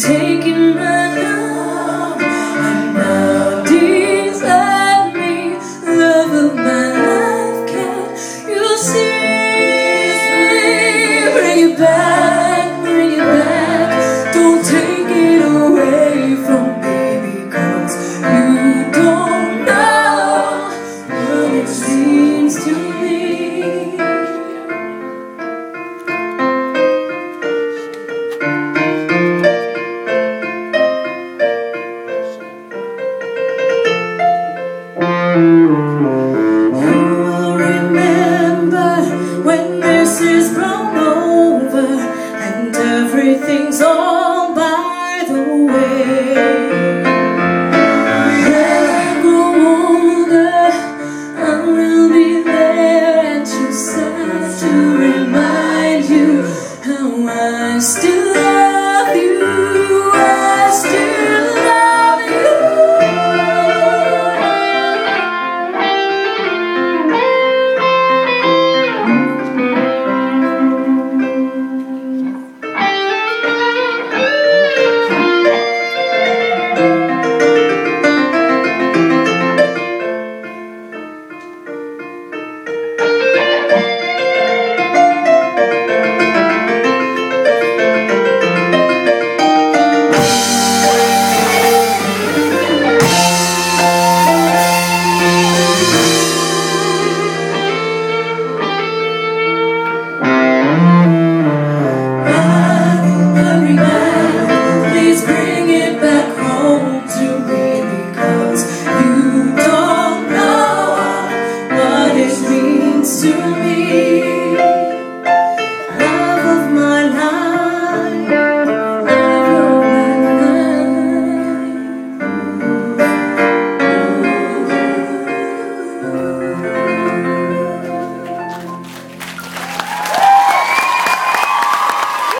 taking my love. when this is blown over and everything's all